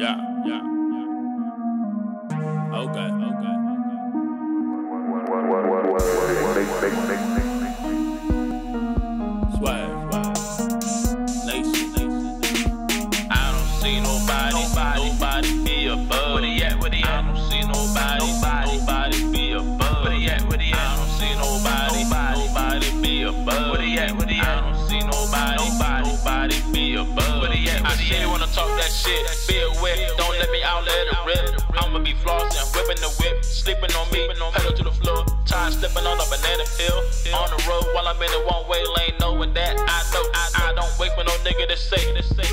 Yeah, yeah, yeah. Okay, okay, okay. Swag, swag. Nation, nation. I don't see nobody, nobody be above. Where they at? Where they at? I don't see nobody, nobody be above. Where they at? Where they at? I don't see nobody, nobody be above. Where they at? Where they at? I don't see nobody, nobody be above. I see you wanna talk that shit, be aware. Don't let me out, let it rip. I'ma be flossing, whipping the whip, sleeping on me, pedal to the floor, time slipping on a banana peel. On the road while I'm in the one way lane, knowing that I know I, don't wait for no nigga to say,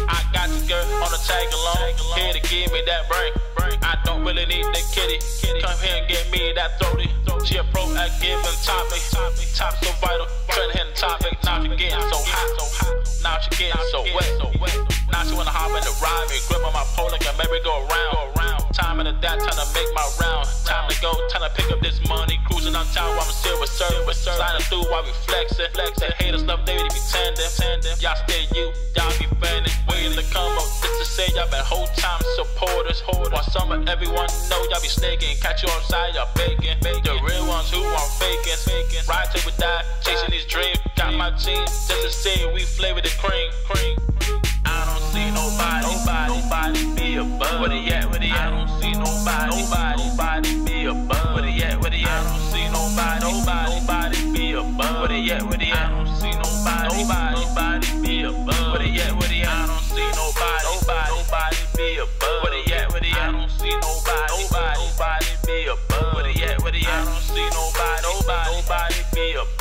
I got you girl on the tag along, here to give me that brain. I don't really need the kitty, come here and give me that throaty. She a pro at giving topic, top so vital, trying to hit the topic. Now she getting so hot, now she getting so wet. Now she wanna hop in the ride, and grip on my pole like a merry go around. Time in the dot, time to make my round. Time to go, time to pick up this money. Cruising on town while I'm still with service. Sliding through while we flexing. Flexing. Haters love they be tending. Y'all stay you, y'all be fanning. Waiting to come up just to say y'all been whole time supporters. While some of everyone know y'all be snaking. Catch you outside, y'all baking. The real ones who aren't faking. Ride till we die, chasing these dreams. My jeans just to say we flavor the cream. cream. I don't see nobody, nobody, nobody be above. Where they at? Where they at? I don't see nobody, nobody, nobody be above. Where they at? Where they at? I don't see nobody, nobody, nobody be above. Where they at? Where they at? I don't see nobody, nobody, nobody be above. Where they at? Where they at? I don't see nobody, nobody, nobody be above. Where they at? Where they at? I don't see nobody, nobody, nobody be above. Where they at? Where they at? I don't see nobody, nobody, nobody be above.